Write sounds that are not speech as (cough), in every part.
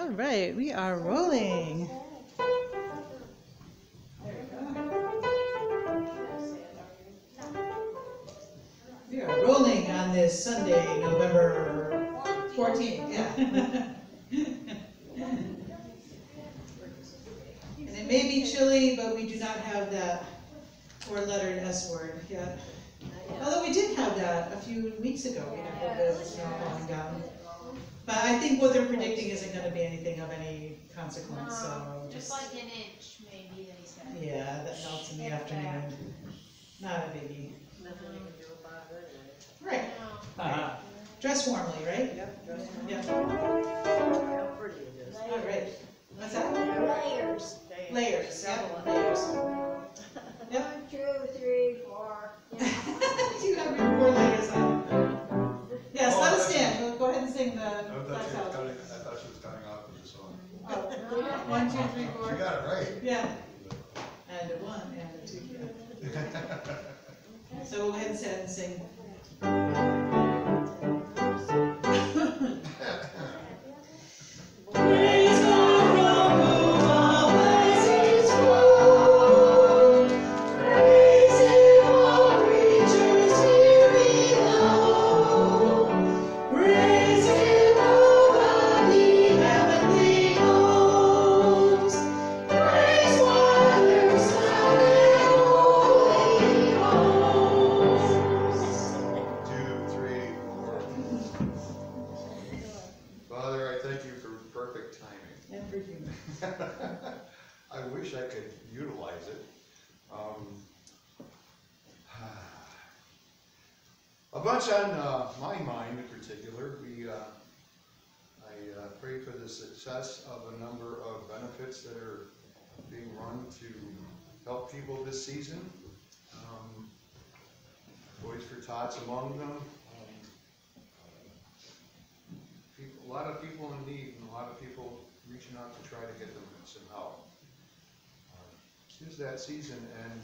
All right, we are rolling. We are rolling on this Sunday, November 14th. Yeah. (laughs) and it may be chilly, but we do not have that four-lettered S word yet. Although we did have that a few weeks ago, we had a bit of snow falling down. But I think what they're predicting isn't gonna be anything of any consequence, so just, Just like an inch, maybe, they said. yeah, that melts in the afternoon. Not a biggie. Nothing you can do about it. Right, No. uh, dress warmly, right? Yep, dress them. Yeah, How pretty it is. all right. What's that? Layers. Stay- Layers, yeah, layers. Yep. One, two, three, four. (laughs) You got your four layers We'll go ahead and sing the I thought she was cutting, I thought she was cutting off with the song. Oh, One, two, three, four. got it right. Yeah. And a one and a two. (laughs) So we'll go ahead and sing. A bunch on uh, my mind in particular, we, uh, I uh, pray for the success of a number of benefits that are being run to help people this season. Um, Toys for Tots among them. Um, people, a lot of people in need and a lot of people reaching out to try to get them some help. Uh, Tis that season and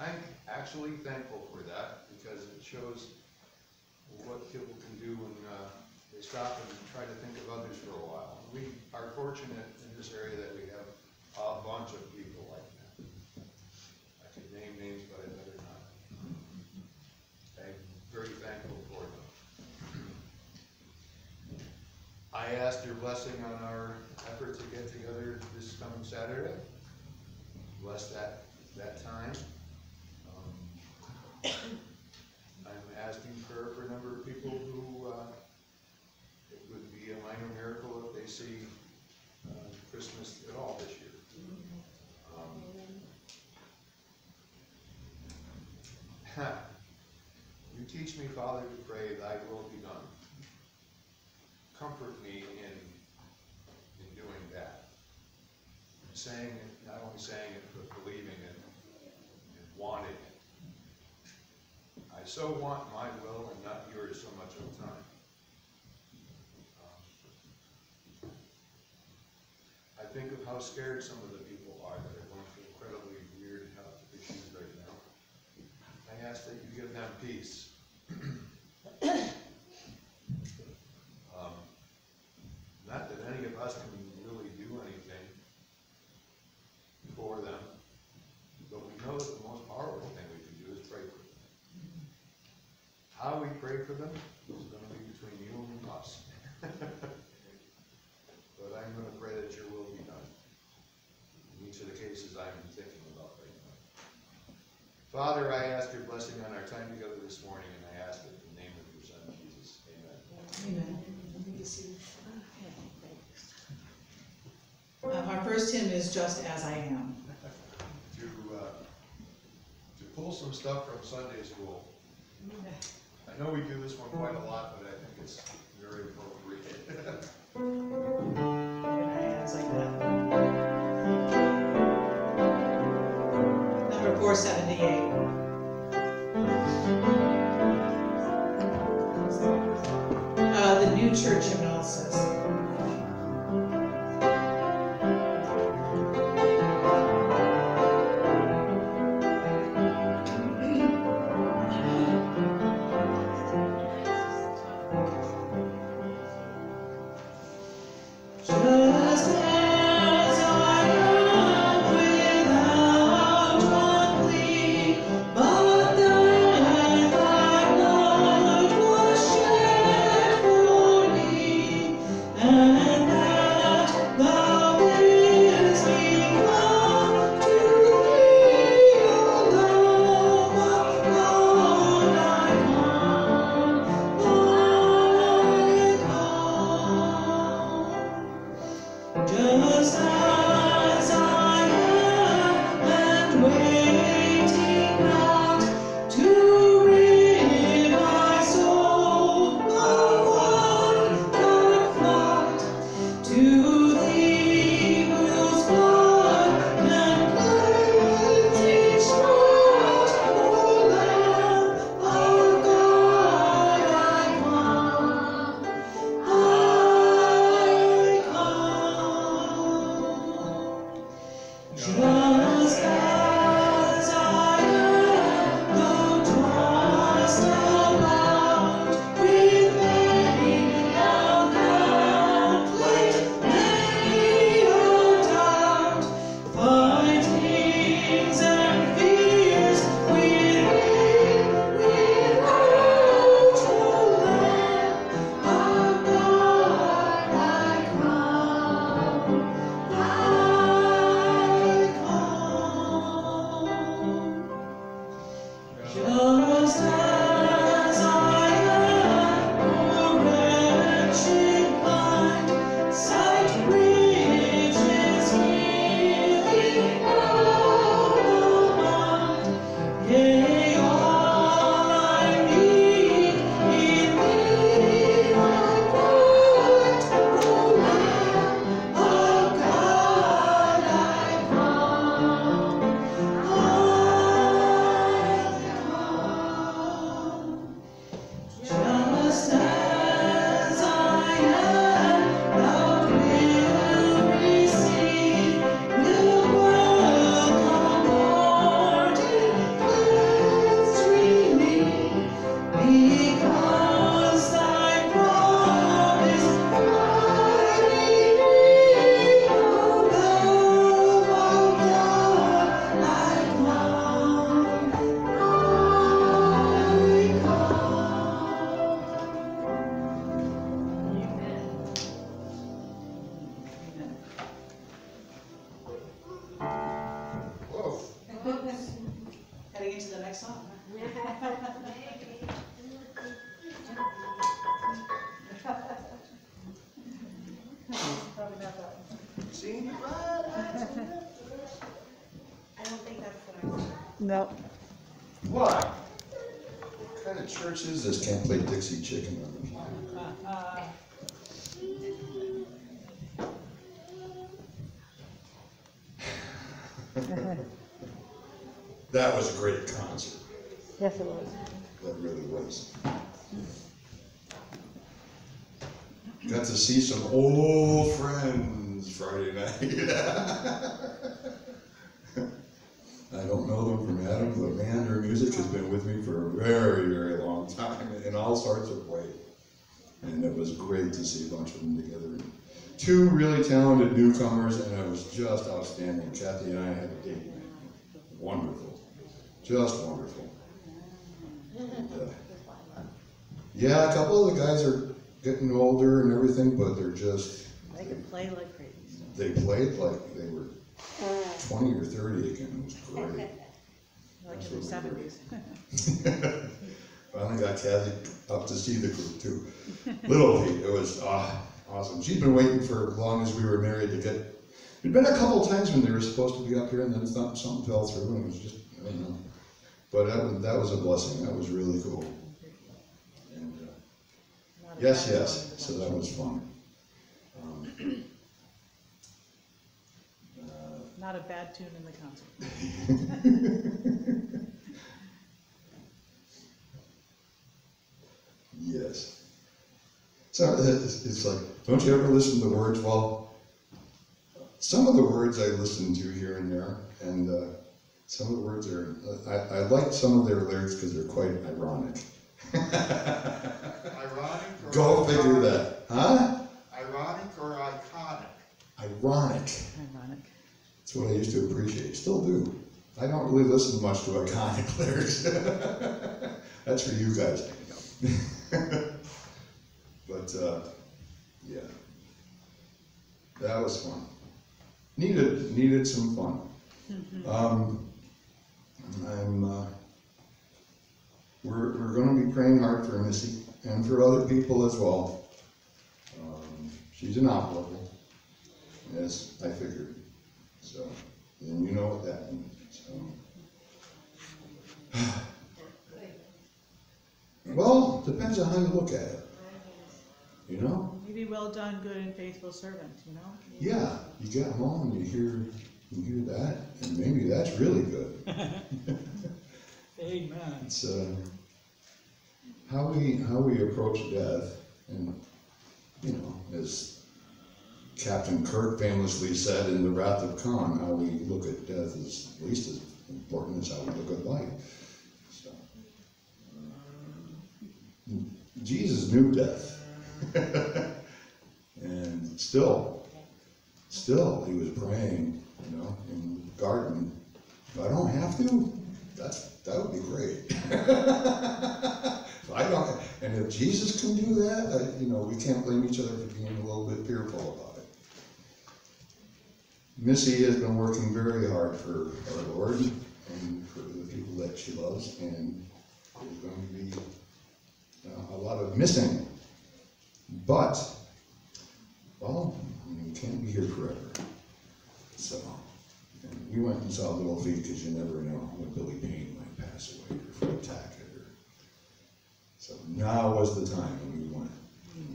I'm actually thankful for that because it shows what people can do when uh, they stop and try to think of others for a while. We are fortunate in this area that we have a bunch of people like that. I could name names, but I'd better not. I'm very thankful for them. I asked your blessing on our effort to get together this coming Saturday. Bless that, that time. Um, asking prayer for a number of people who, uh, it would be a minor miracle if they see, uh, Christmas at all this year. Um, (laughs) You teach me, Father, to pray, thy will be done. Comfort me in, in doing that. Saying it, not only saying it, but believing it and wanting so want my will and not yours so much of the time. Um, I think of how scared some of the people are that are going through incredibly weird health issues right now. I ask that you give them peace. Um, Not that any of us can really do anything for them, but we know that the most powerful thing we can do is pray for them. How we pray for them is gonna be between you and us. (laughs) But I'm gonna pray that your will be done in each of the cases I'm thinking about right now. Father, I ask your blessing on our time together this morning, and I ask it in the name of your son, Jesus. Amen. Amen. Uh, Our first hymn is Just As I Am. (laughs) To, uh, to pull some stuff from Sunday school. I know we do this one quite a lot, but I think it's very appropriate. Number four seventy-eight. Uh, the New Church Hymnal says. One. See? I don't think that's what I want. No. What? What kind of church is this? Can't play Dixie Chicken on the piano. (laughs) That was a great concert. Yes, it was. That really was. Got to see some old friends Friday night. (laughs) I don't know them from Adam, but man, their music has been with me for a very, very long time in all sorts of ways. And it was great to see a bunch of them together. Two really talented newcomers, and it was just outstanding. Kathy and I had a date night. Wonderful. Just wonderful. Yeah, a couple of the guys are getting older and everything, but they're just, They can play like crazy. they played like they were twenty or thirty again. It was great. Like in the seventies. (laughs) Finally got Kathy up to see the group too. Little Feat, it was ah, awesome. She'd been waiting for as long as we were married to get. It'd been a couple of times when they were supposed to be up here, and then something, something fell through, and it was just I don't know. But that was that was a blessing. That was really cool. And, uh, yes, yes. So that was fun. Um, uh, Not a bad tune in the concert. (laughs) Yes. So it's, it's like, don't you ever listen to the words? Well, some of the words I listen to here and there, and uh, some of the words are, I, I like some of their lyrics because they're quite ironic. (laughs) Ironic or Go figure iconic? that. Huh? Ironic or iconic? Ironic. Ironic. That's what I used to appreciate. Still do. I don't really listen much to iconic (laughs) lyrics. That's for you guys. (laughs) but uh, yeah, that was fun. Needed needed some fun. Um, I'm. Uh, we're we're going to be praying hard for Missy and for other people as well. Um, she's inoperable. as I figured. So, and you know what that means, so. Well, depends on how you look at it. You know? You Maybe well done, good and faithful servant, you know? Yeah, you get home and you hear, you hear that, and maybe that's really good. (laughs) (laughs) Amen. It's, uh, how we, how we approach death, and, you know, as Captain Kirk famously said in The Wrath of Khan, how we look at death is at least as important as how we look at life. So, Jesus knew death. (laughs) And still, still, he was praying, you know, in garden. If I don't have to, that's, that would be great. (laughs) I don't, and if Jesus can do that, I, you know, we can't blame each other for being a little bit fearful about it. Missy has been working very hard for our Lord and for the people that she loves, and there's going to be uh, a lot of missing. But, well, you can't be here forever. So, we went and saw Little Feat because you never know when Billy Payne might pass away or Fred Tackett or. So now was the time and we went.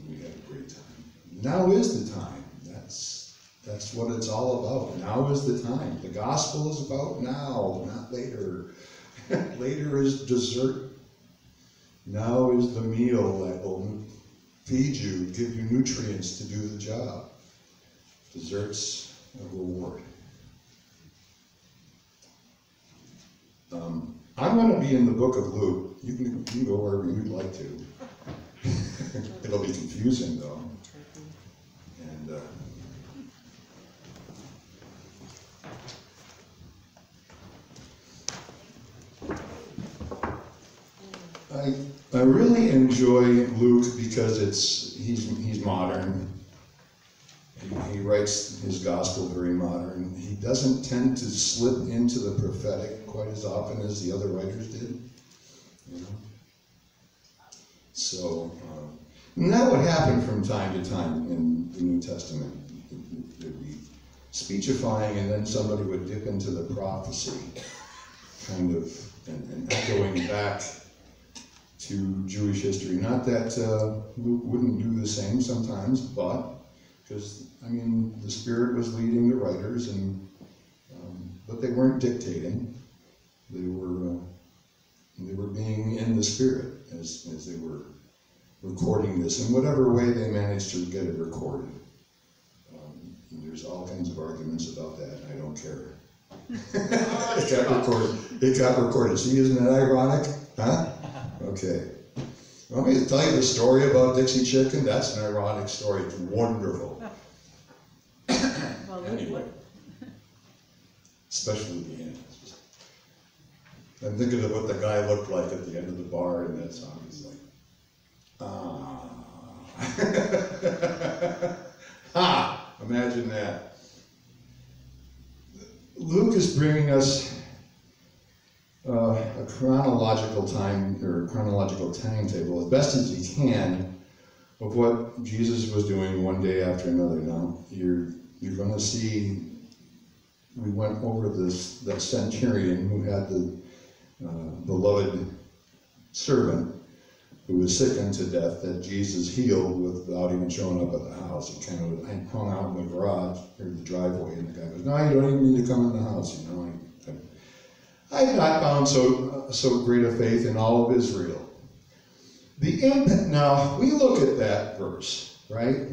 We had a great time. Now is the time. That's that's what it's all about. Now is the time. The gospel is about now, not later. (laughs) later is dessert. Now is the meal that will feed you, give you nutrients to do the job. Dessert's reward. Um, I'm going to be in the book of Luke. You can, you can go wherever you'd like to. (laughs) It'll be confusing though. And uh, I, I really enjoy Luke because it's he's he's modern. He, writes his gospel very modern. He doesn't tend to slip into the prophetic quite as often as the other writers did. You know? So, um, and that would happen from time to time in the New Testament. There'd be speechifying, and then somebody would dip into the prophecy, kind of, and, and echoing back to Jewish history. Not that uh, Luke wouldn't do the same sometimes, but because I mean the Spirit was leading the writers, and um, but they weren't dictating. They were uh, they were being in the Spirit as as they were recording this in whatever way they managed to get it recorded. Um, there's all kinds of arguments about that. and I don't care. (laughs) it got recorded. It got recorded. See, isn't it ironic? Huh? Okay. Want me to tell you the story about Dixie Chicken? That's an ironic story. It's wonderful. Anyway. Especially the end. I'm thinking of what the guy looked like at the end of the bar in that song. He's like, ah. (laughs) ha! Imagine that. Luke is bringing us uh, a chronological time or chronological timetable as best as he can of what Jesus was doing one day after another. Now you're you're going to see. We went over this that centurion who had the uh, beloved servant who was sick unto death that Jesus healed without even showing up at the house. He kind of hung out in the garage or the driveway, and the guy goes, "No, you don't even need to come in the house." You know, I, I, not found so so great a faith in all of Israel. The impact. Now we look at that verse, right?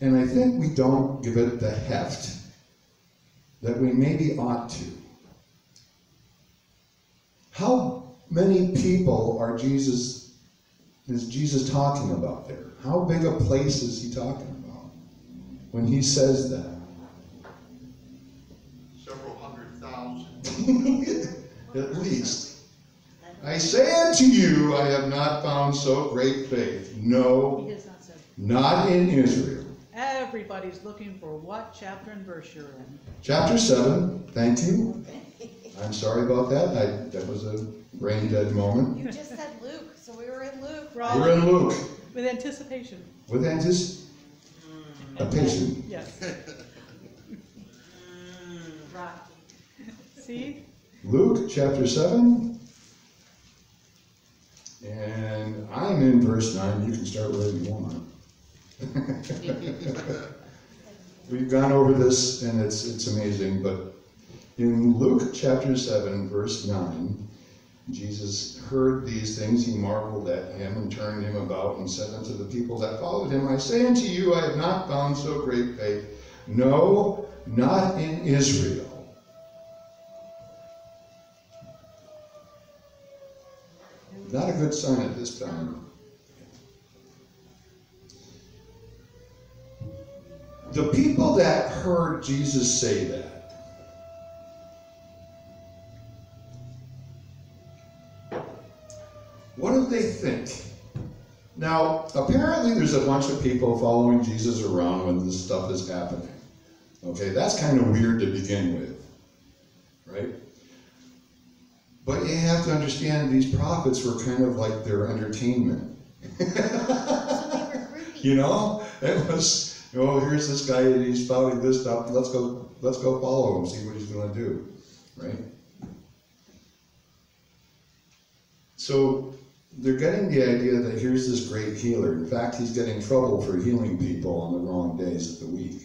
And I think we don't give it the heft that we maybe ought to. How many people are Jesus is Jesus talking about there? How big a place is he talking about when he says that? Several hundred thousand. (laughs) At least. I say unto you, I have not found so great faith. No, he has not said. not in Israel. Everybody's looking for what chapter and verse you're in. Chapter 7, thank you. (laughs) I'm sorry about that. I, that was a brain dead moment. You just said Luke, so we were in Luke, right? We're in Luke. With anticipation. With anticipation. Yes. (laughs) right. See? Luke chapter 7. And I'm in verse 9. You can start wherever you want. (laughs) We've gone over this and it's, it's amazing, but in Luke chapter 7, verse 9, Jesus heard these things, he marveled at him and turned him about and said unto the people that followed him, I say unto you, I have not found so great faith, no, not in Israel. Not a good sign at this time. The people that heard Jesus say that, what do they think? Now, apparently, there's a bunch of people following Jesus around when this stuff is happening. Okay, that's kind of weird to begin with, right? But you have to understand these prophets were kind of like their entertainment. (laughs) you know, it was, oh, here's this guy and he's spouting this stuff. Let's go, let's go follow him, see what he's going to do, right? So they're getting the idea that here's this great healer. In fact, he's getting trouble for healing people on the wrong days of the week,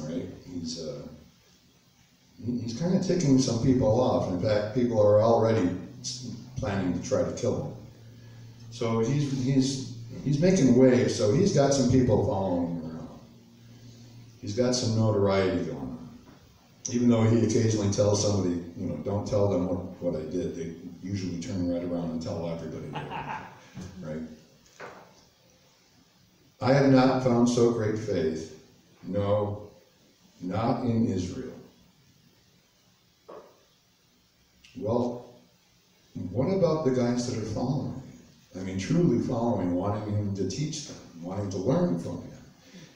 right? He's uh, he's kind of ticking some people off. In fact, people are already planning to try to kill him. So he's he's he's making waves. So he's got some people following him. He's got some notoriety going on. Even though he occasionally tells somebody, you know, don't tell them what, what I did, they usually turn right around and tell everybody, (laughs) right? I have not found so great faith, no, not in Israel. Well, what about the guys that are following? I mean, truly following, wanting him to teach them, wanting to learn from him,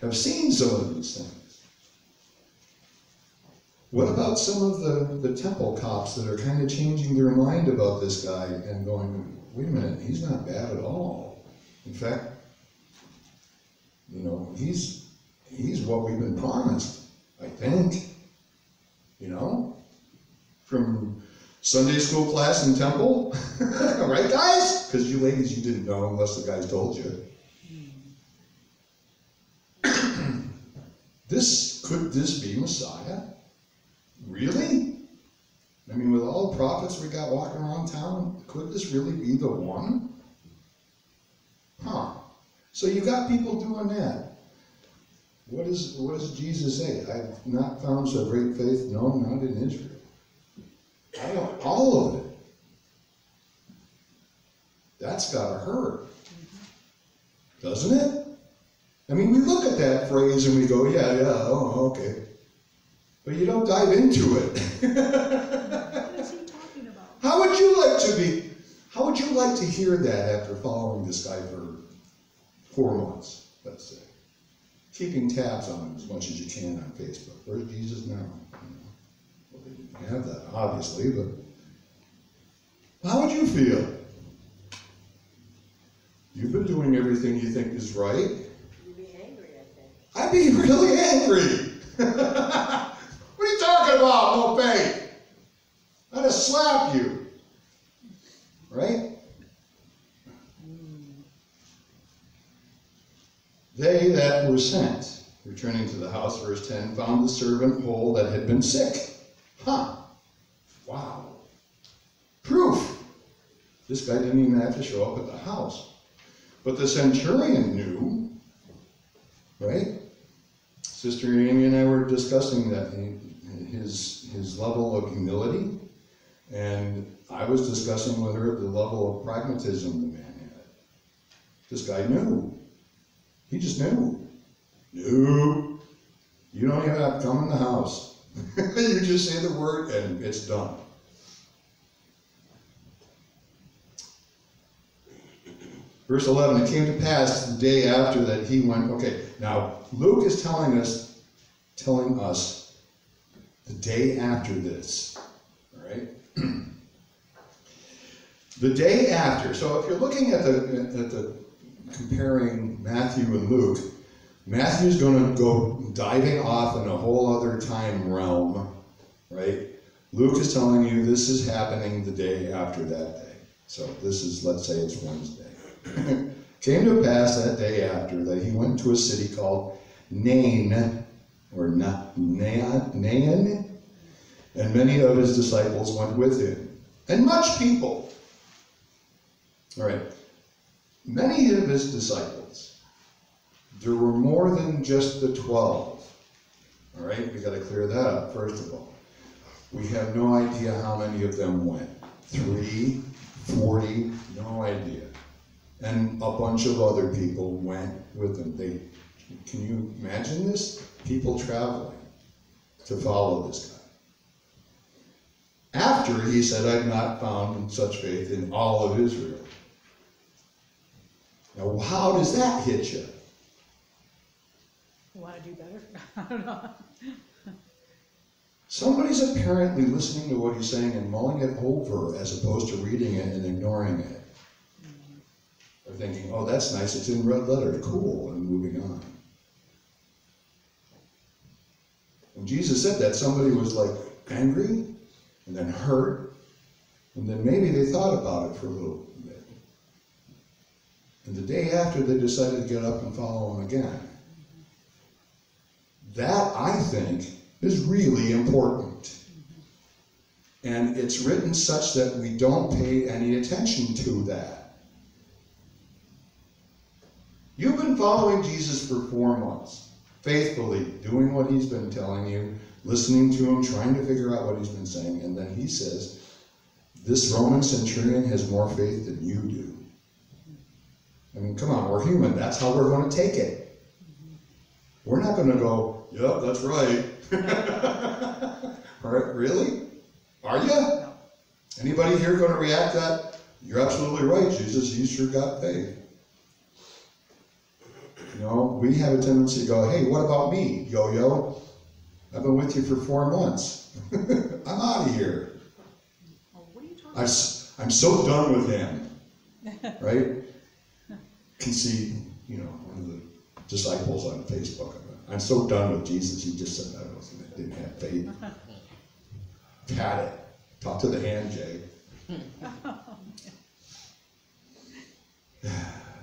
have seen some of these things. What about some of the, the temple cops that are kind of changing their mind about this guy and going, wait a minute, he's not bad at all. In fact, you know, he's he's what we've been promised, I think. You know? From Sunday school class in temple, (laughs) right guys? Because you ladies you didn't know unless the guys told you. This could this be Messiah? Really? I mean, with all the prophets we got walking around town, could this really be the one? Huh. So you got people doing that. What, is, what does Jesus say? I've not found so great faith, no, not in Israel. I don't, all of it. That's got to hurt. Mm-hmm. Doesn't it? I mean, we look at that phrase and we go, yeah, yeah, oh, okay. But you don't dive into it. (laughs) What is he talking about? How would you like to be, how would you like to hear that after following this guy for four months, let's say? Keeping tabs on him as much as you can on Facebook. Where's Jesus now? Well, you have that, obviously, but how would you feel? You've been doing everything you think is right. You'd be angry, I think. I'd be really angry. (laughs) what are you talking about? No faith. I'd have slapped you. Right? They that were sent, returning to the house, verse 10, found the servant whole that had been sick. Huh. Wow. Proof. This guy didn't even have to show up at the house. But the centurion knew, right? Sister Amy and I were discussing that his his level of humility, and I was discussing with her the level of pragmatism the man had. This guy knew. He just knew. No. You don't even have to come in the house. (laughs) you just say the word and it's done. Verse 11, it came to pass the day after that he went, okay, now Luke is telling us, telling us the day after this, all right? (clears throat) the day after, so if you're looking at the, at the, comparing Matthew and Luke, Matthew's going to go diving off in a whole other time realm, right? Luke is telling you this is happening the day after that day. So this is, let's say it's Wednesday. (coughs) Came to pass that day after that he went to a city called Nain, or Na- Nain, and many of his disciples went with him, and much people. All right, many of his disciples. There were more than just the twelve. All right, we got to clear that up first of all. We have no idea how many of them went. Three, forty, no idea. And a bunch of other people went with them. They, can you imagine this? People traveling to follow this guy. After he said, I've not found such faith in all of Israel. Now, how does that hit you? You wanna do better? (laughs) I don't know. (laughs) Somebody's apparently listening to what he's saying and mulling it over as opposed to reading it and ignoring it. Thinking, oh, that's nice, it's in red letter, cool, and moving on. When Jesus said that, somebody was like angry and then hurt, and then maybe they thought about it for a little bit. And the day after, they decided to get up and follow him again. That, I think, is really important. And it's written such that we don't pay any attention to that. You've been following Jesus for four months, faithfully doing what he's been telling you, listening to him, trying to figure out what he's been saying, and then he says, This Roman centurion has more faith than you do. I mean, come on, we're human. That's how we're going to take it. We're not going to go, Yep, that's right. (laughs) All right, really? Are you? Anybody here going to react that? You're absolutely right, Jesus. You sure got faith. You know, we have a tendency to go, hey, what about me, yo yo? I've been with you for four months. (laughs) I'm out of here. What are you talking I'm, s- I'm so done with him. Right? Can see, you know, one of the disciples on Facebook. I'm so done with Jesus. He just said that I wasn't, didn't have faith. Pat it. Talk to the hand, Jay. (laughs) (sighs) (laughs)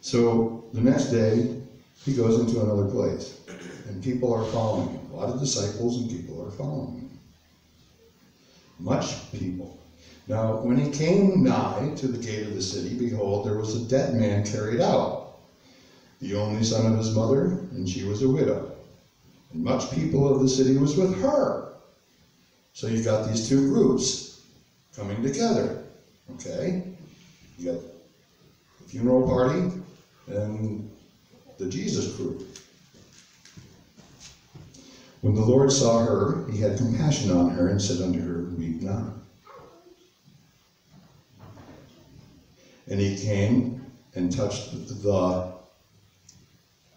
So the next day, he goes into another place, and people are following him. A lot of disciples and people are following him. Much people. Now, when he came nigh to the gate of the city, behold, there was a dead man carried out, the only son of his mother, and she was a widow. And much people of the city was with her. So you've got these two groups coming together. Okay? You got the funeral party and the Jesus group. When the Lord saw her, he had compassion on her and said unto her, Weep not. And he came and touched the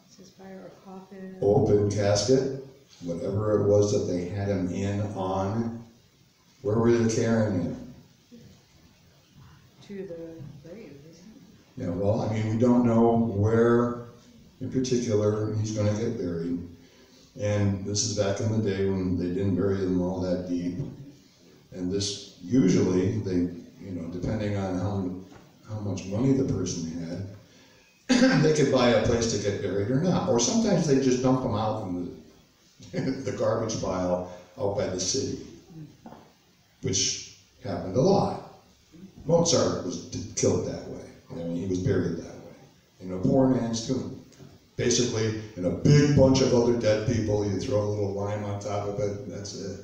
This is bier or coffin. open casket, whatever it was that they had him in on. Where were they carrying him? To the Well, I mean, we don't know where in particular he's going to get buried. And this is back in the day when they didn't bury them all that deep. And this, usually, they, you know, depending on how, how much money the person had, (clears throat) they could buy a place to get buried or not. Or sometimes they just dump them out in the, (laughs) the garbage pile out by the city, which happened a lot. Mozart was killed that mean, he was buried that way. In a poor man's tomb. Basically, in a big bunch of other dead people, you throw a little lime on top of it, and that's it.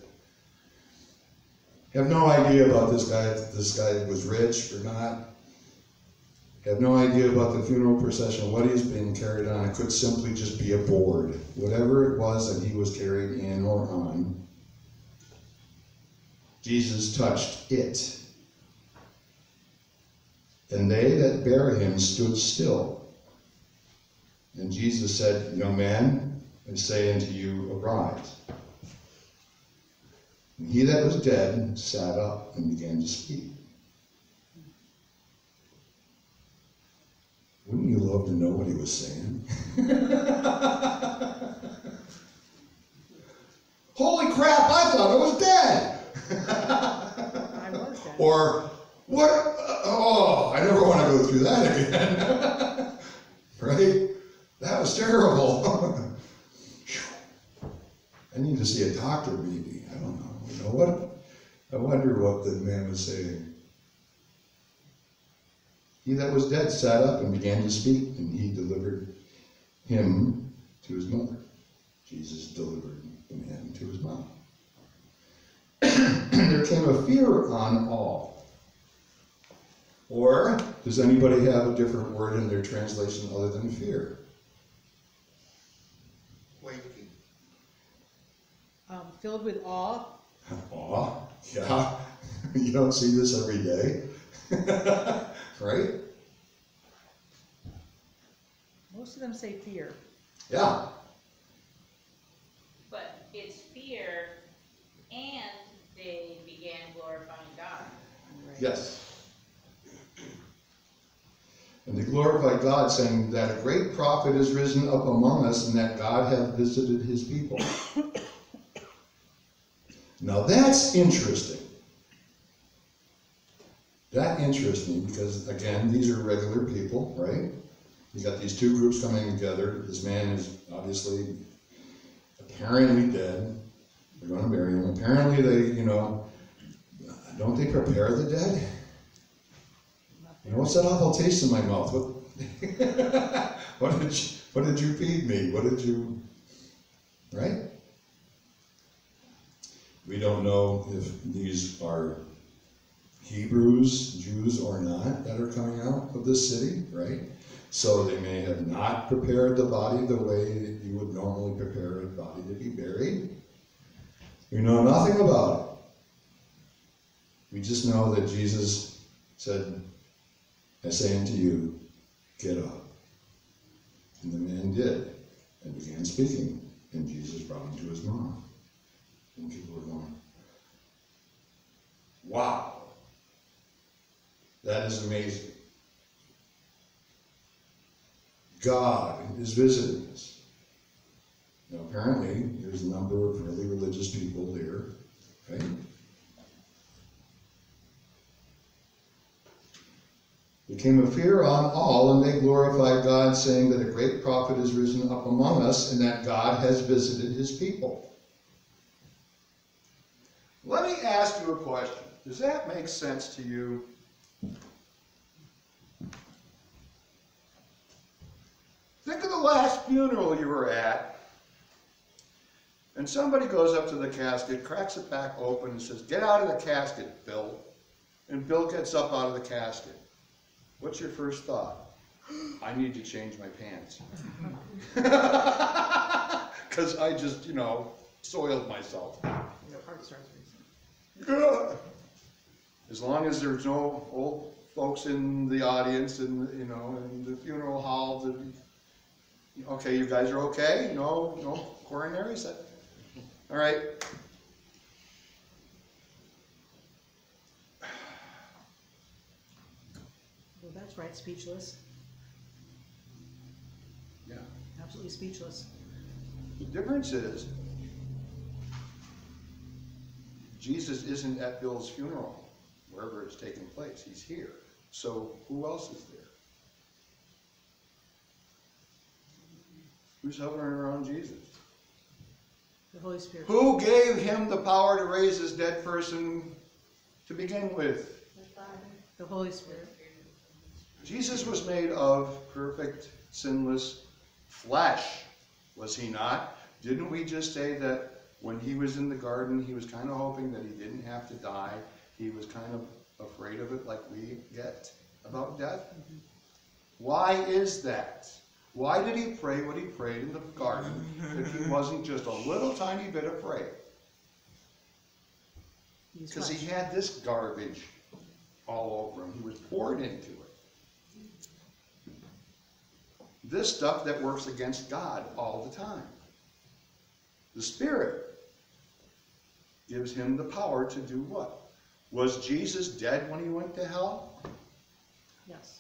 Have no idea about this guy, this guy was rich or not. Have no idea about the funeral procession, what he's being carried on. It could simply just be a board. Whatever it was that he was carried in or on, Jesus touched it. And they that bare him stood still. And Jesus said, Young man, I say unto you, arise. And he that was dead sat up and began to speak. Wouldn't you love to know what he was saying? (laughs) Holy crap, I thought I was dead. (laughs) I was dead. Or, what, oh, I never want to go through that again. (laughs) right? That was terrible. (laughs) I need to see a doctor, maybe. I don't know. You know what? I wonder what the man was saying. He that was dead sat up and began to speak, and he delivered him to his mother. Jesus delivered the man to his mom. (clears throat) there came a fear on all. Or does anybody have a different word in their translation other than fear? Waking. Um, filled with awe. Aw, yeah. (laughs) you don't see this every day. (laughs) right? Most of them say fear. Yeah. But it's fear and they began glorifying God. Right. Yes. And they glorify God, saying that a great prophet is risen up among us, and that God hath visited his people. now that's interesting. That interests me because again, these are regular people, right? You got these two groups coming together. This man is obviously apparently dead. They're going to bury him. Apparently, they, you know, don't they prepare the dead? You know, what's that awful taste in my mouth? What, (laughs) what did you, what did you feed me? What did you, right? We don't know if these are Hebrews, Jews or not that are coming out of this city, right? So they may have not prepared the body the way that you would normally prepare a body to be buried. We know nothing about it. We just know that Jesus said, I say unto you, get up. And the man did, and began speaking, and Jesus brought him to his mom. And people were going, Wow, that is amazing. God is visiting us. Now, apparently, there's a number of really religious people there, right? There came a fear on all, and they glorified God, saying that a great prophet is risen up among us, and that God has visited his people. Let me ask you a question. Does that make sense to you? Think of the last funeral you were at, and somebody goes up to the casket, cracks it back open, and says, Get out of the casket, Bill. And Bill gets up out of the casket. What's your first thought? I need to change my pants. (laughs) Because I just, you know, soiled myself. Your heart starts racing. (laughs) As long as there's no old folks in the audience and, you know, in the funeral hall, the, okay, you guys are okay? No, no coronaries? All right. Well, that's right, speechless. Yeah. Absolutely speechless. The difference is, Jesus isn't at Bill's funeral, wherever it's taking place. He's here. So who else is there? Who's hovering around Jesus? The Holy Spirit. Who gave him the power to raise his dead person to begin with? The Holy Spirit. Jesus was made of perfect, sinless flesh, was he not? Didn't we just say that when he was in the garden, he was kind of hoping that he didn't have to die? He was kind of afraid of it like we get about death? Why is that? Why did he pray what he prayed in the garden if he (laughs) wasn't just a little tiny bit afraid? He's Because he had this garbage all over him. He was poured into it. This stuff that works against God all the time. The Spirit gives him the power to do what? Was Jesus dead when he went to hell? Yes.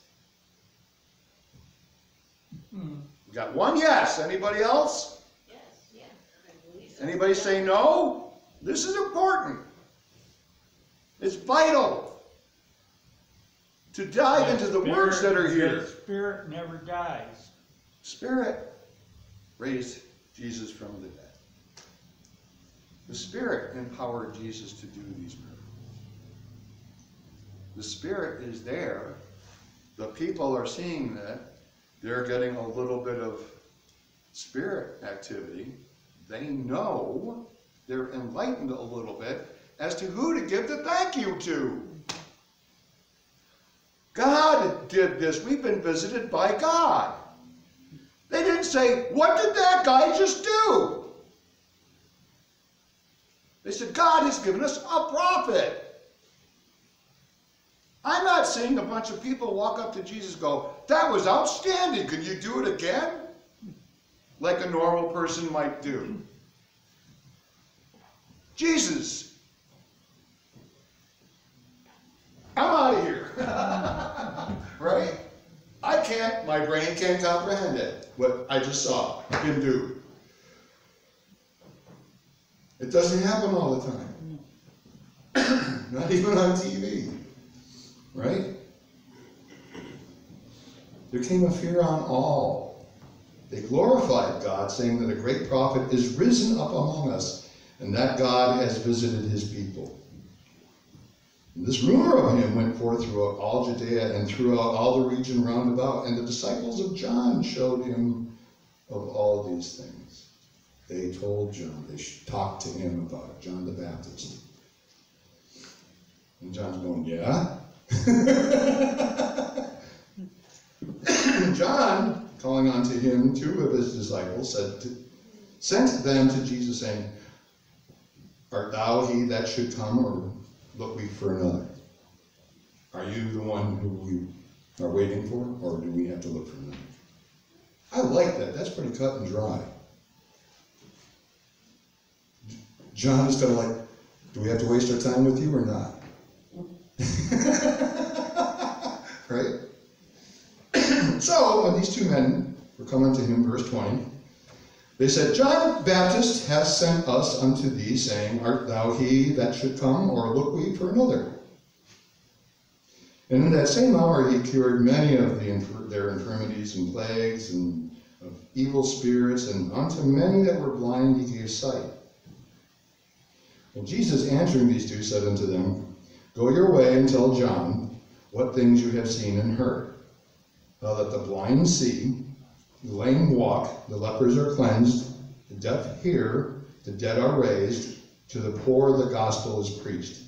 We got one yes. Anybody else? Yes, yes, I believe so. Anybody say no? This is important. It's vital to dive into the words that are here. The spirit never dies. Spirit raised Jesus from the dead. The Spirit empowered Jesus to do these miracles. The Spirit is there. The people are seeing that. They're getting a little bit of spirit activity. They know, they're enlightened a little bit as to who to give the thank you to. God did this. We've been visited by God. They didn't say, What did that guy just do? They said, God has given us a prophet. I'm not seeing a bunch of people walk up to Jesus go, That was outstanding. Could you do it again? Like a normal person might do. Jesus, I'm out of here. (laughs) right? I can't, my brain can't comprehend it, what I just saw him do. It doesn't happen all the time. (clears throat) Not even on TV. Right? There came a fear on all. They glorified God, saying that a great prophet is risen up among us, and that God has visited his people. And this rumor of him went forth throughout all Judea and throughout all the region round about, and the disciples of John showed him of all these things. They told John, they talked to him about it, John the Baptist. And John's going, Yeah? (laughs) John, calling unto him two of his disciples, said to, sent them to Jesus, saying, Art thou he that should come, or look we for another? Are you the one who we are waiting for, or do we have to look for another? I like that. That's pretty cut and dry. John is kind of like, do we have to waste our time with you or not? (laughs) right? (clears throat) so, when these two men were coming to him, verse 20, they said, John Baptist has sent us unto thee, saying, Art thou he that should come, or look we for another? And in that same hour he cured many of the, their infirmities and plagues and of evil spirits, and unto many that were blind he gave sight. And Jesus answering these two said unto them, Go your way and tell John what things you have seen and heard. How that the blind see, the lame walk, the lepers are cleansed, the deaf hear, the dead are raised, to the poor the gospel is preached.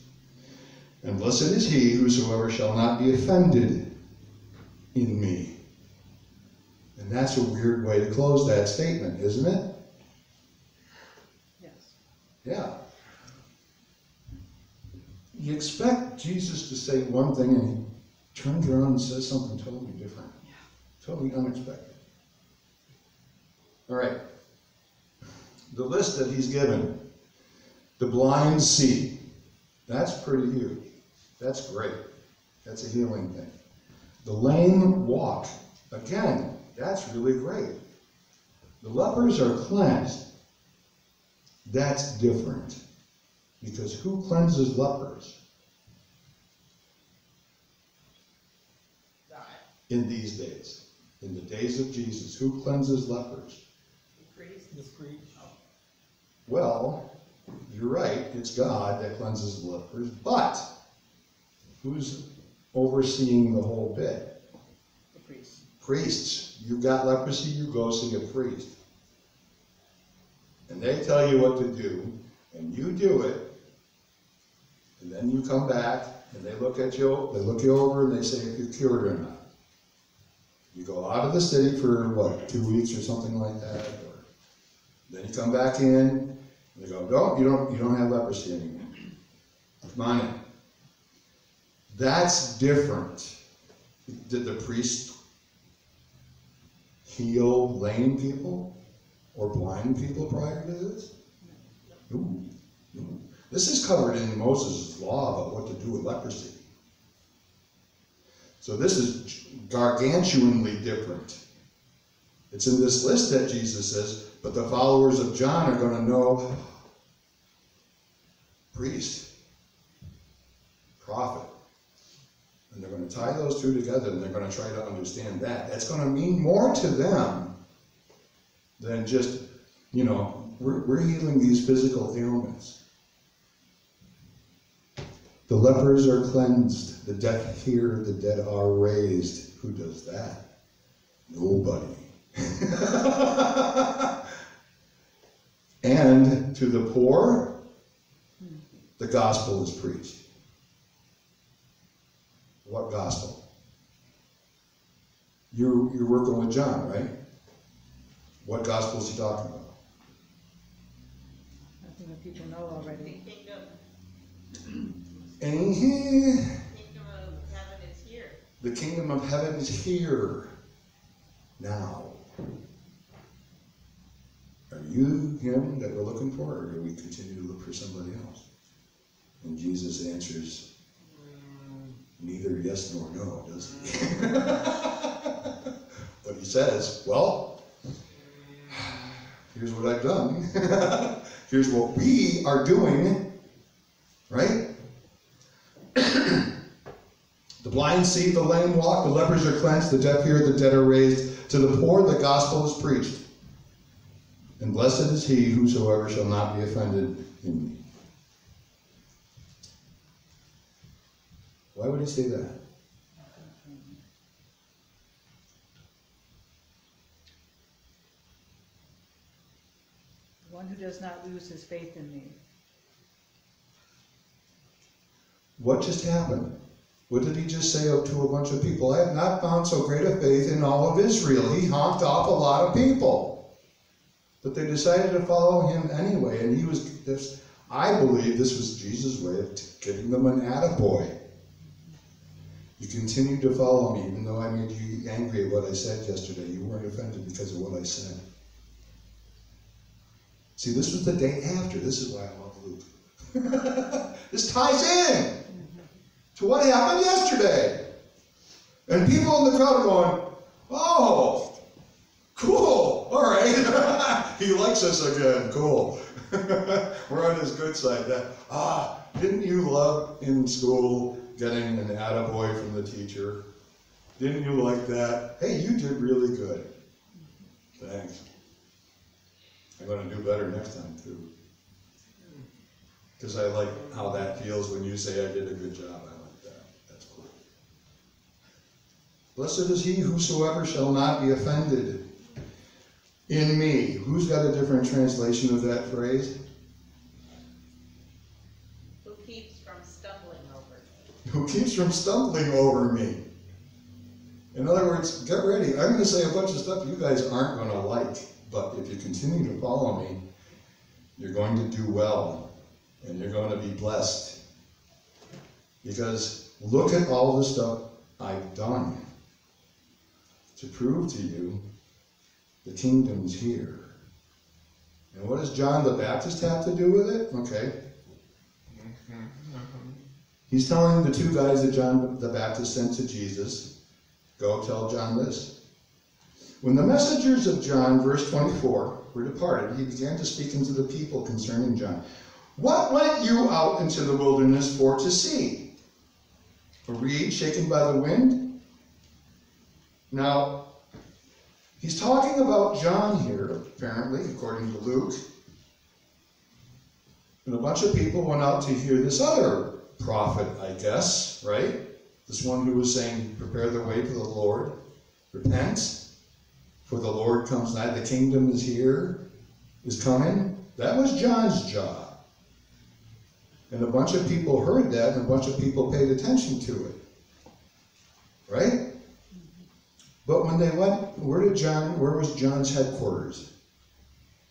And blessed is he whosoever shall not be offended in me. And that's a weird way to close that statement, isn't it? Yes. Yeah. You expect Jesus to say one thing and he turns around and says something totally different. Totally unexpected. All right. The list that he's given. The blind see. That's pretty huge. That's great. That's a healing thing. The lame walk. Again, that's really great. The lepers are cleansed. That's different. Because who cleanses lepers? In these days. In the days of Jesus, who cleanses lepers? The priest. Oh. Well, you're right, it's God that cleanses the lepers, but who's overseeing the whole bit? The priest. Priests. You've got leprosy, you go see a priest. And they tell you what to do, and you do it, and then you come back, and they look at you, they look you over, and they say if you're cured or not. You go out of the city for, what, two weeks or something like that, or then you come back in, and they go, no, you don't, you don't have leprosy anymore. Come on in. That's different. Did the priest heal lame people or blind people prior to this? No. no. This is covered in Moses' law about what to do with leprosy. So this is gargantuanly different. It's in this list that Jesus says, but the followers of John are going to know priest, prophet. And they're gonna tie those two together and they're gonna try to understand that. That's gonna mean more to them than just, you know, we're, we're healing these physical ailments. The lepers are cleansed, the deaf hear, the dead are raised. Who does that? Nobody. (laughs) and to the poor, the gospel is preached. What gospel? You're, you're working with John, right? What gospel is he talking about? I think that people know The already. kingdom, And he, kingdom of heaven is here. the kingdom of heaven is here now. Are you him that we're looking for, or do we continue to look for somebody else? And Jesus answers, neither yes nor no, does he? (laughs) but he says, well, here's what I've done. (laughs) here's what we are doing, right? (clears throat) The blind see, the lame walk, the lepers are cleansed, the deaf hear, the dead are raised. To the poor, the gospel is preached. And blessed is he whosoever shall not be offended in me. Why would he say that? One who does not lose his faith in me. What just happened? What did he just say to a bunch of people? I have not found so great a faith in all of Israel. He honked off a lot of people. But they decided to follow him anyway, and he was this I believe this was Jesus' way of giving them an attaboy. You continue to follow me, even though I made you angry at what I said yesterday. You weren't offended because of what I said. See, this was the day after. This is why I love Luke. (laughs) this ties in to what happened yesterday. And people in the crowd are going, oh, cool, all right. (laughs) he likes us again, cool. (laughs) We're on his good side. That, ah, didn't you love in school getting an attaboy from the teacher? Didn't you like that? Hey, you did really good. Thanks. I'm going to do better next time, too. Because I like how that feels when you say I did a good job. I like that. That's cool. Blessed is he whosoever shall not be offended in me. Who's got a different translation of that phrase? Who keeps from stumbling over me. Who keeps from stumbling over me. In other words, get ready. I'm going to say a bunch of stuff you guys aren't going to like, but if you continue to follow me, you're going to do well and you're going to be blessed. Because look at all the stuff I've done to prove to you the kingdom's here. And what does John the Baptist have to do with it? Okay. He's telling the two guys that John the Baptist sent to Jesus, go tell John this. When the messengers of John, verse 24, were departed, he began to speak unto the people concerning John. What went you out into the wilderness for to see? A reed shaken by the wind? Now, he's talking about John here, apparently, according to Luke. And a bunch of people went out to hear this other prophet, I guess, right? This one who was saying, Prepare the way for the Lord, repent, for the Lord comes nigh, the kingdom is here, is coming. That was John's job. And a bunch of people heard that, and a bunch of people paid attention to it. Right? But when they went, where did John, where was John's headquarters?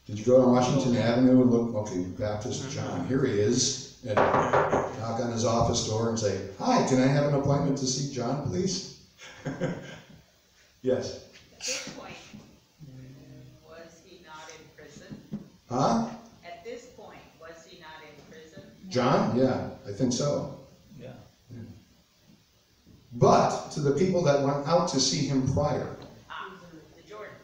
Did you go on Washington Avenue and look, okay, Baptist mm-hmm. John, here he is, and knock on his office door and say, Hi, can I have an appointment to see John, please? (laughs) yes. At this point, was he not in prison? Huh? At this point, was he not in prison? John? Yeah, I think so. Yeah. But to the people that went out to see him prior, Ah, the Jordan,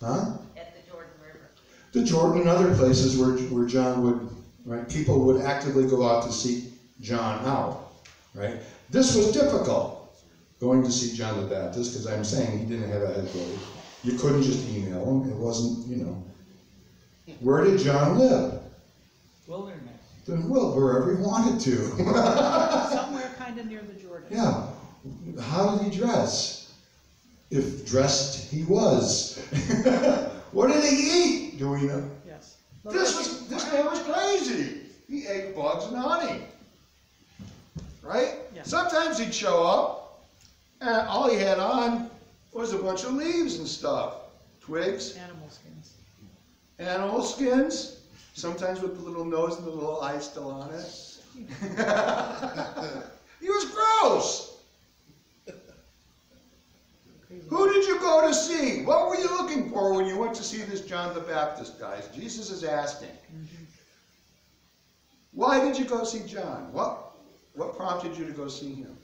huh? at the Jordan River. The Jordan and other places where, where John would, right? People would actively go out to seek John out, right? This was difficult, going to see John the Baptist, because I'm saying he didn't have a headquarters. You couldn't just email him, it wasn't, you know. Where did John live? Wilderness. Then, well, wherever he wanted to. (laughs) Somewhere kinda near the Jordan. Yeah. How did he dress? If dressed he was. (laughs) what did he eat? Do we know? Yes. This was, this man was crazy. He ate bugs and honey. Right? Yeah. Sometimes he'd show up, and all he had on was a bunch of leaves and stuff. Twigs, Animal skins. animal skins, sometimes with the little nose and the little eye still on it. (laughs) he was gross. Who did you go to see? What were you looking for when you went to see this John the Baptist, guys? Jesus is asking. Why did you go see John? What, what prompted you to go see him?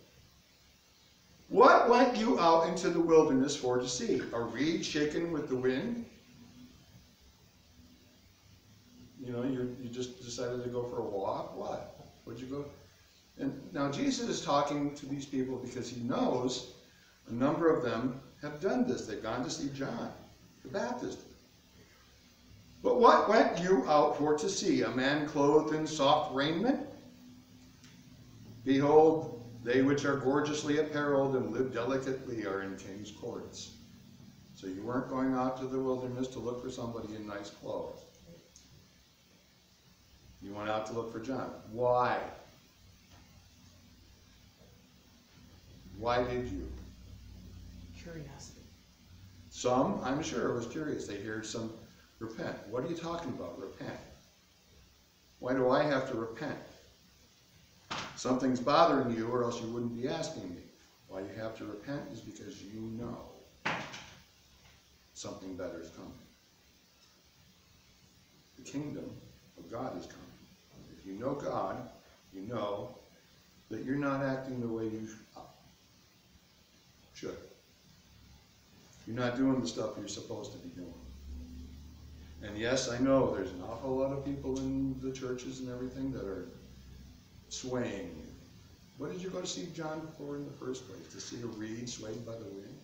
What went you out into the wilderness for to see? A reed shaken with the wind? You know, you, you just decided to go for a walk? What? What'd you go? And now Jesus is talking to these people because he knows a number of them have done this. They've gone to see John the Baptist. But what went you out for to see? A man clothed in soft raiment? Behold, they which are gorgeously apparelled and live delicately are in king's courts. So you weren't going out to the wilderness to look for somebody in nice clothes. You went out to look for John. Why? Why did you? Curiosity. Some, I'm sure, was curious. They heard some repent. What are you talking about, repent? Why do I have to repent? Something's bothering you, or else you wouldn't be asking me. Why you have to repent is because you know something better is coming. The kingdom of God is coming. If you know God, you know that you're not acting the way you should. You're not doing the stuff you're supposed to be doing. And yes, I know there's an awful lot of people in the churches and everything that are swaying you. What did you go to see John for in the first place? To see a reed swayed by the wind?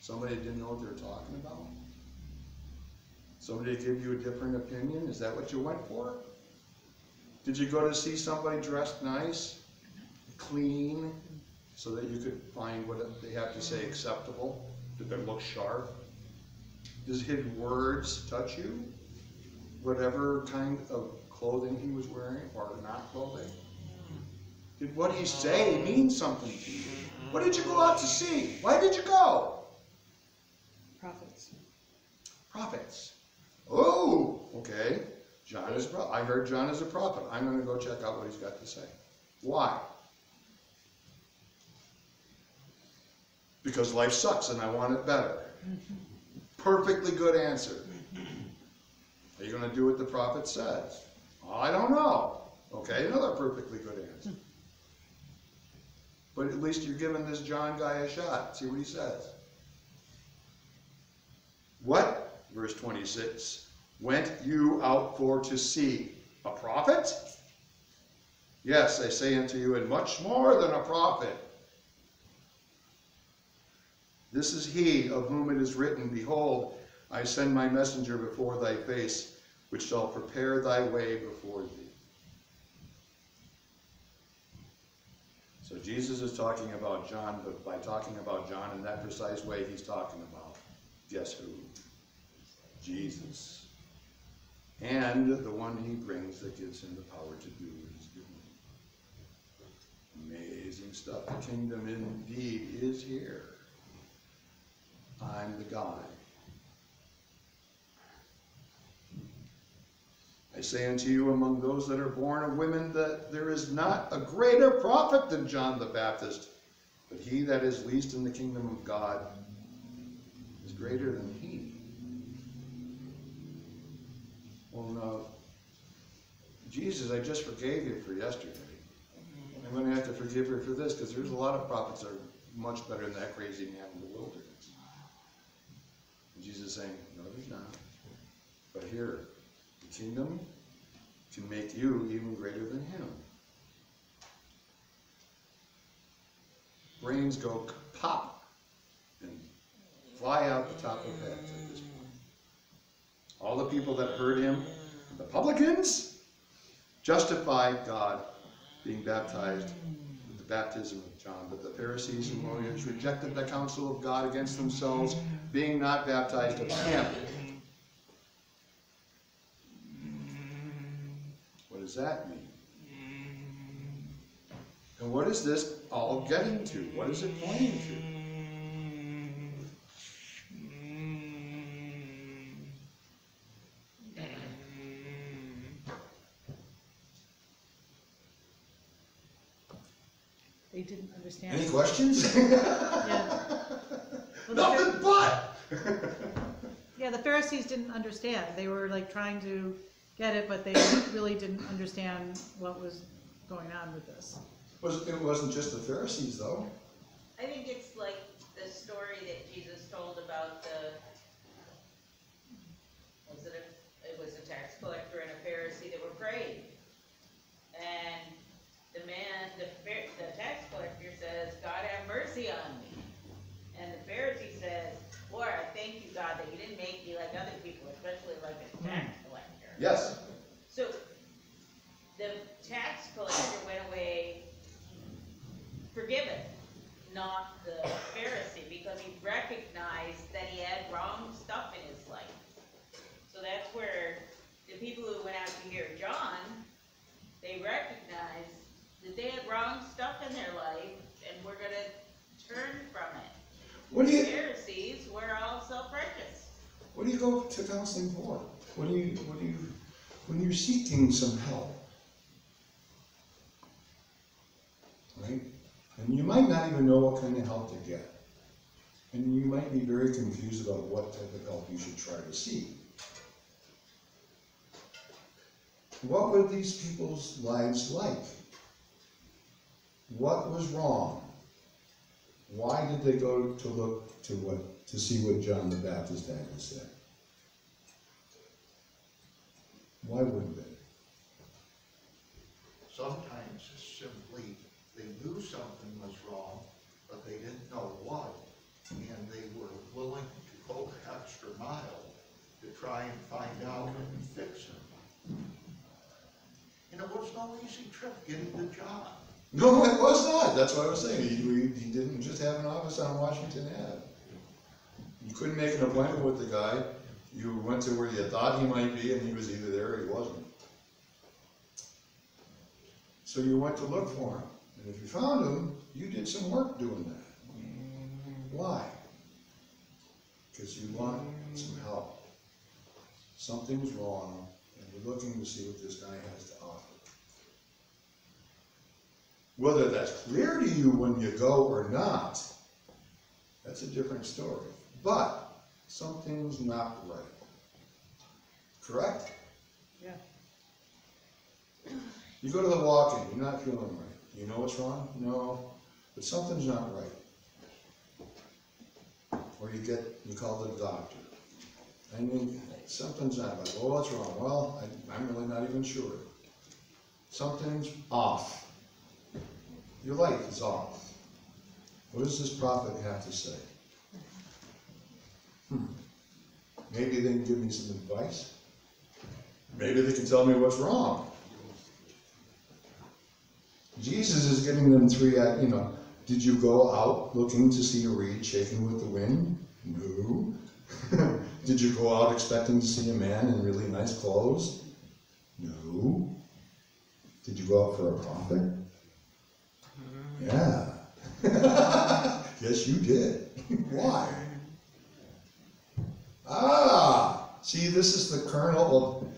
Somebody didn't know what they were talking about? Somebody give you a different opinion? Is that what you went for? Did you go to see somebody dressed nice, clean, so that you could find what they have to say acceptable? Did they look sharp? Does his words touch you? Whatever kind of clothing he was wearing or not clothing? Did what he say mean something to you? What did you go out to see? Why did you go? Prophets. Prophets. Oh, okay. John is, I heard John is a prophet. I'm gonna go check out what he's got to say. Why? Because life sucks and I want it better. Perfectly good answer. Are you gonna do what the prophet says? I don't know. Okay, another perfectly good answer. But at least you're giving this John guy a shot. See what he says. What, verse 26, went you out for to see? A prophet? Yes, I say unto you, and much more than a prophet. This is he of whom it is written, Behold, I send my messenger before thy face, which shall prepare thy way before thee. So Jesus is talking about John, but by talking about John in that precise way, he's talking about guess who? Jesus. And the one he brings that gives him the power to do what he's doing. Amazing stuff. The kingdom indeed is here. I'm the God. I say unto you, among those that are born of women, that there is not a greater prophet than John the Baptist, but he that is least in the kingdom of God is greater than he. Well, no. Jesus, I just forgave you for yesterday. I'm going to have to forgive you for this because there's a lot of prophets that are much better than that crazy man in the wilderness. Jesus is saying, no, there's not. But here, the kingdom can make you even greater than him. Brains go pop and fly out the top of heads at this point. All the people that heard him, the publicans, justified God being baptized with the baptism of John. But the Pharisees and lawyers rejected the counsel of God against themselves, being not baptized of him. What does that mean? And what is this all getting to? What is it pointing to? They didn't understand. Any questions? Yeah. (laughs) Well, the Phar- Nothing but! (laughs) Yeah, the Pharisees didn't understand. They were like trying to get it, but they really didn't understand what was going on with this. Was, it wasn't just the Pharisees, though. I think it's like the story that Jesus told about the, was it a, it was a tax collector and a Pharisee that were praying. And the man, the, Phar- the tax collector says, God have mercy on me. And the Pharisee says, Lord, I thank you, God, that you didn't make me like other people, especially like a tax collector. Yes. So, the tax collector went away forgiven, not the Pharisee, because he recognized that he had wrong stuff in his life. So that's where the people who went out to hear John, they recognized that they had wrong stuff in their life, and were gonna turn from it. What do The Pharisees were all self-righteous. what do you go to counseling for? Do you, do you, when you're seeking some help? Right? And you might not even know what kind of help to get. And you might be very confused about what type of help you should try to seek. What were these people's lives like? What was wrong? Why did they go to look to what, to see what John the Baptist had to say? Why wouldn't they? Sometimes it's simply they knew something was wrong, but they didn't know what, and they were willing to go the extra mile to try and find out and fix it. And it was no easy trip getting the job. No, it was not. That's what I was saying. He, he he didn't just have an office on Washington Ave. You couldn't make an appointment with the guy. You went to where you thought he might be, and he was either there or he wasn't. So you went to look for him. And if you found him, you did some work doing that. Why? Because you want some help. Something's wrong, and you're looking to see what this guy has to offer. Whether that's clear to you when you go or not, that's a different story. But something's not right. Correct? Yeah. You go to the walk-in, you're not feeling right. You know what's wrong? No, but something's not right. Or you get, you call the doctor. I mean, something's not right. Well, what's wrong? Well, I, I'm really not even sure. Something's off. Your life is off. What does this prophet have to say? Hmm. Maybe they can give me some advice. Maybe they can tell me what's wrong. Jesus is giving them three, uh, you know, did you go out looking to see a reed shaking with the wind? No. (laughs) did you go out expecting to see a man in really nice clothes? No. Did you go out for a prophet? Yeah. (laughs) yes, you did. (laughs) Why? Ah, see, this is the kernel of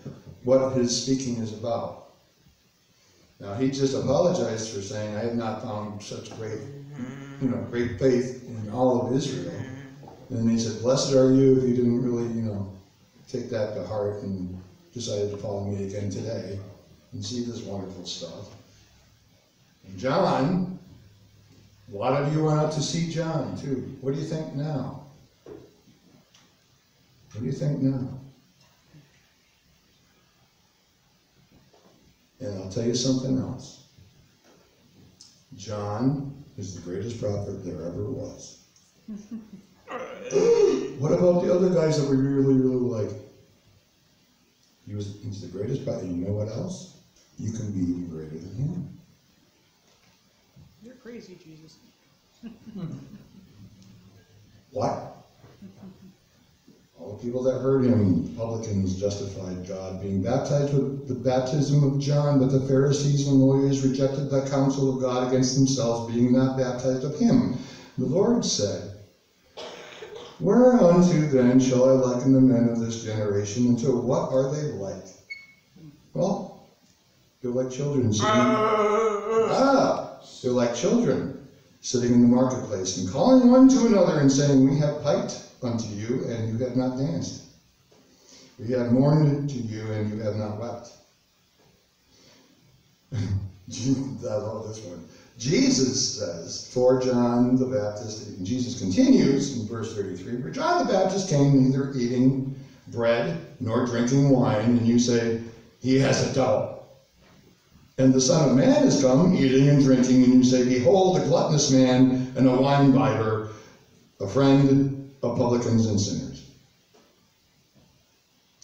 what his speaking is about. Now, he just apologized for saying, I have not found such great, you know, great faith in all of Israel. And he said, Blessed are you if you didn't really, you know, take that to heart and decided to follow me again today and see this wonderful stuff. And John, a lot of you went out to see John too. What do you think now? What do you think now? And I'll tell you something else. John is the greatest prophet there ever was. (laughs) what about the other guys that we really, really like? He was, he's the greatest prophet. You know what else? You can be even greater than him. You're crazy, Jesus. What? (laughs) All the people that heard him, publicans justified God being baptized with the baptism of John, but the Pharisees and lawyers rejected the counsel of God against themselves, being not baptized of him. The Lord said, Whereunto then shall I liken the men of this generation, and to what are they like? Well, they're like children sitting. Ah, they're like children sitting in the marketplace and calling one to another and saying, We have piped unto you, and you have not danced. We have mourned to you, and you have not wept. (laughs) I love this one. Jesus says, for John the Baptist, and Jesus continues in verse 33, for John the Baptist came neither eating bread nor drinking wine, and you say, he has a devil. And the Son of Man is come eating and drinking, and you say, Behold, a gluttonous man and a wine winebibber, a friend of publicans and sinners.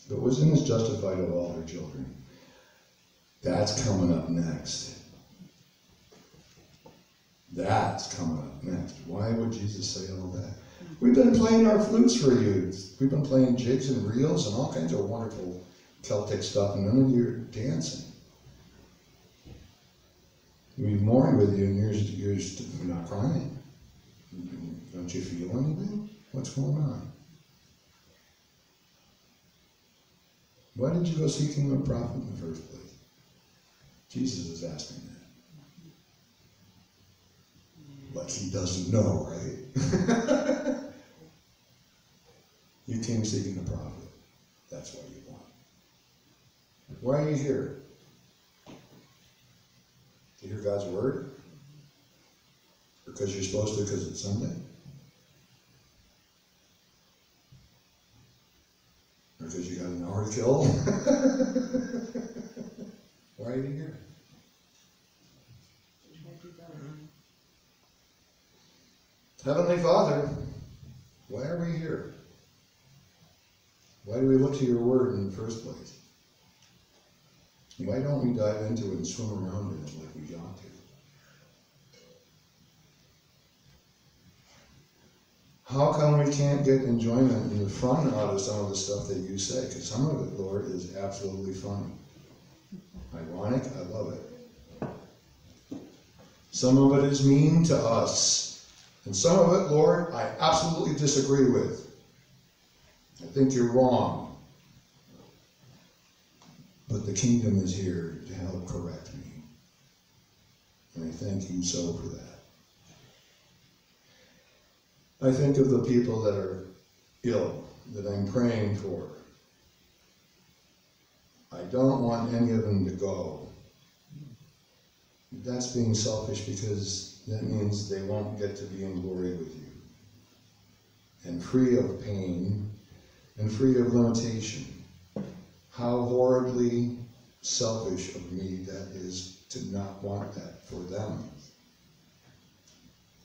But wisdom is justified of all her children. That's coming up next. That's coming up next. Why would Jesus say all that? We've been playing our flutes for you. We've been playing jigs and reels and all kinds of wonderful Celtic stuff, and none of you are dancing. We've mourned with you, and you're, you're not crying. Don't you feel anything? What's going on? Why did you go seeking a prophet in the first place? Jesus is asking that. But he doesn't know, right? (laughs) you came seeking a prophet. That's what you want. Why are you here? To hear God's word? Because you're supposed to because it's Sunday? Because you got an hour to kill? (laughs) Why are you here? Heavenly Father, why are we here? Why do we look to your word in the first place? Why don't we dive into it and swim around in it like we ought to? How come we can't get enjoyment and fun out of some of the stuff that you say? Because some of it, Lord, is absolutely funny. Ironic, I love it. Some of it is mean to us. And some of it, Lord, I absolutely disagree with. I think you're wrong. But the kingdom is here to help correct me. And I thank you so for that. I think of the people that are ill, that I'm praying for. I don't want any of them to go. That's being selfish because that means they won't get to be in glory with you. And free of pain and free of limitation. How horribly selfish of me that is to not want that for them.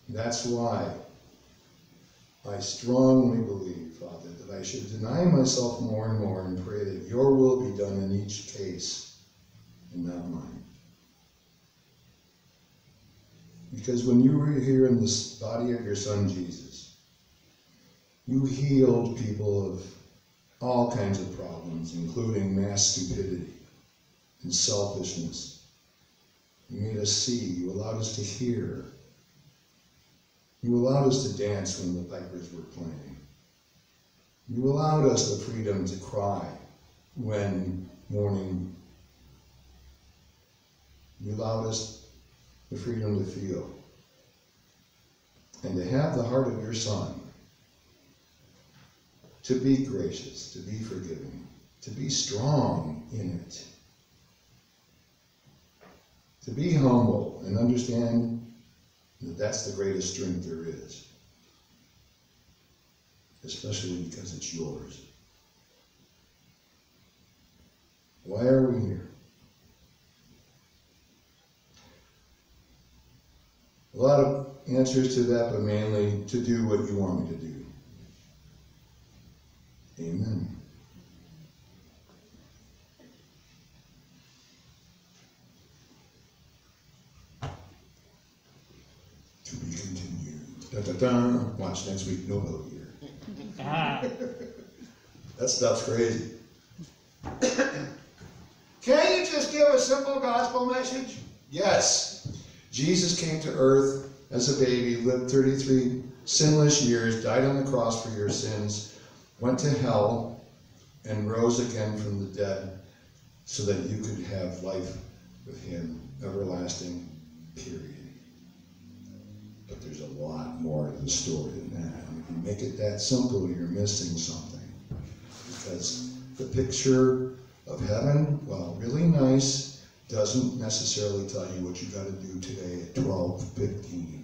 That's why I strongly believe, Father, that I should deny myself more and more and pray that your will be done in each case and not mine. Because when you were here in the body of your Son Jesus, you healed people of all kinds of problems, including mass stupidity and selfishness. You made us see, you allowed us to hear. You allowed us to dance when the pipers were playing. You allowed us the freedom to cry when mourning. You allowed us the freedom to feel. And to have the heart of your Son to be gracious, to be forgiving, to be strong in it, to be humble and understand that's the greatest strength there is. Especially because it's yours. Why are we here? A lot of answers to that, but mainly to do what you want me to do. Amen. To be continued. Da da da. Watch next week. No vote here. Ah, That stuff's crazy. (coughs) Can't you just give a simple gospel message? Yes. Jesus came to earth as a baby, lived 33 sinless years, died on the cross for your sins, went to hell, and rose again from the dead so that you could have life with him, everlasting, period. But there's a lot more to the story than that. And if you make it that simple, you're missing something. Because the picture of heaven, well, really nice, doesn't necessarily tell you what you've got to do today at 12:15.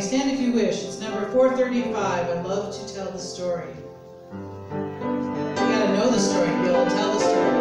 May stand if you wish. It's number four thirty-five. I love to tell the story. You gotta know the story to be able to tell the story.